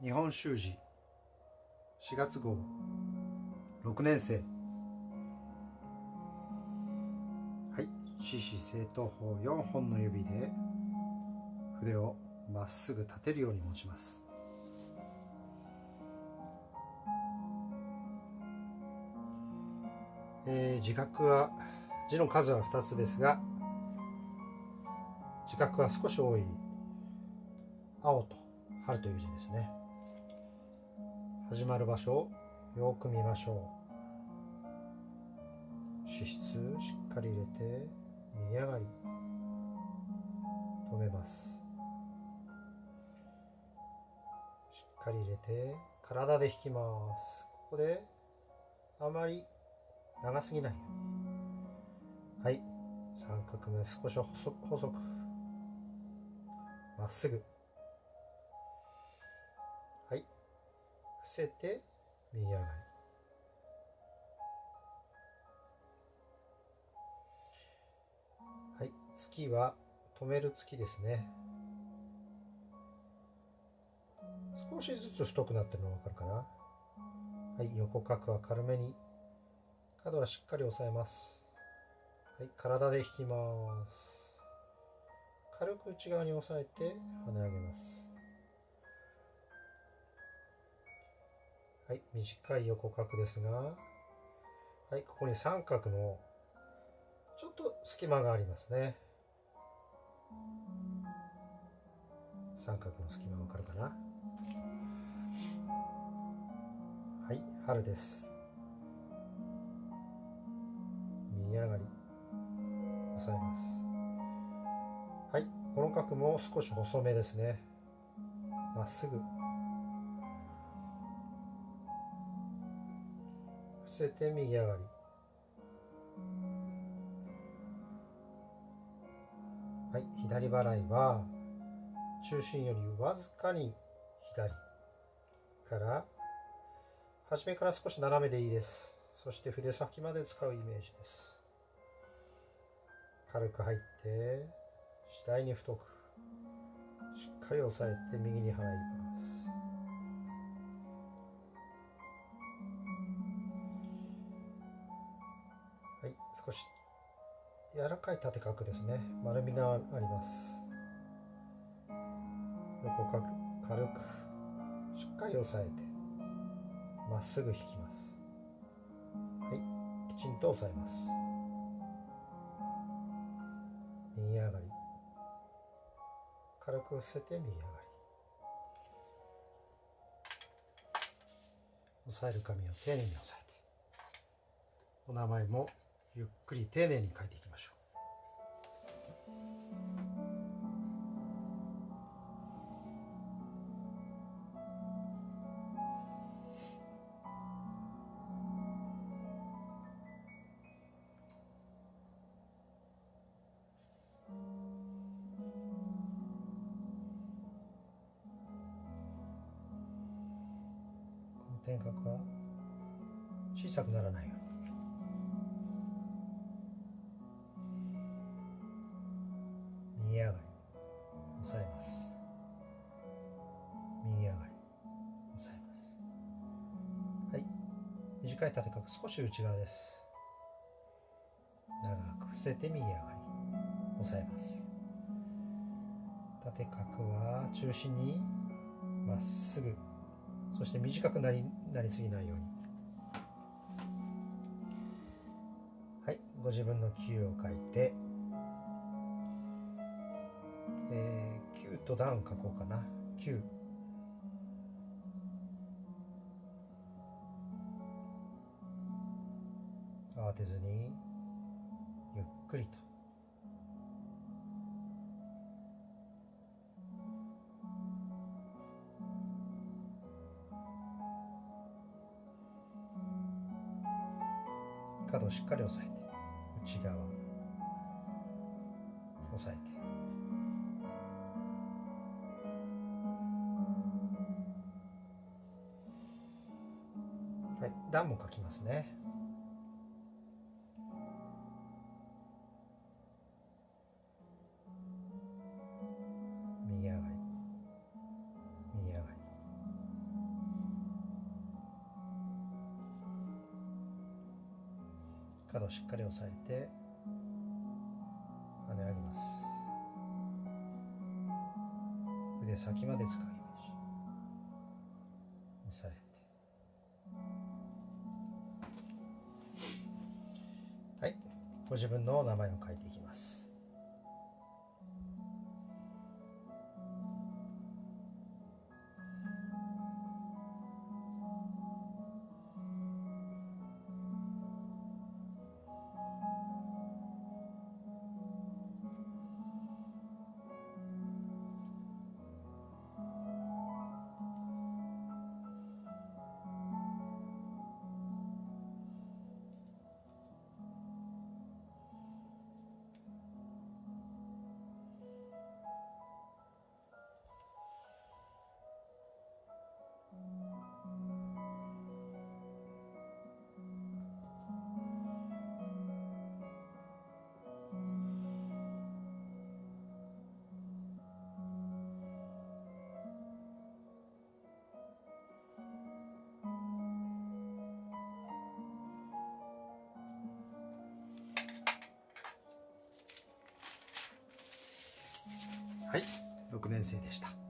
日本習字4月号。6年生。はい。獅子正統法4本の指で筆をまっすぐ立てるように持ちます。えー、自覚は字の数は2つですが自覚は少し多い。青と春という字ですね。始まる場所をよく見ましょう。脂質しっかり入れて右上がり。止めます。しっかり入れて体で引きます。ここであまり長すぎない。はい。三角目少し細細く。まっすぐ。伏せて右上がり。はい月は止める月ですね。少しずつ太くなってるの分かるかな。はい横角は軽めに。角はしっかり押さえます。はい体で引きます。軽く内側に押さえて跳ね上げます。はい短い横角ですが。はいここに三角のちょっと隙間がありますね。三角の隙間わかるかな？はい春です。右上がり押さえます。はいこの角も少し細めですね。まっすぐ。伏せて右上がり。はい左払いは中心よりわずかに左から初めから少し斜めでいいです。そして筆先まで使うイメージです。軽く入って次第に太くしっかり押さえて右に払います。はい少し柔らかい縦角ですね。丸みがあります。横角軽くしっかり押さえてまっすぐ引きます。はいきちんと押さえます。右上がり。軽く伏せて右上がり。押さえる紙を丁寧に押さえて。お名前もゆっくり丁寧に書いていきましょう。点角は小さくならないように。押さえます。右上がり。押さえます。はい。短い縦角少し内側です。長く伏せて右上がり。押さえます。縦角は中心にまっすぐ。そして短くなりなりすぎないように。はい。ご自分の9を書いてえー、9と段書こうかな。9慌てずにゆっくりと。角をしっかり押さえて内側押さえて。段も書きますね。右上がり。右上がり。角しっかり押さえて跳ね上げます。腕先まで使いまし押さえご自分の名前を書いていきます。6年生でした。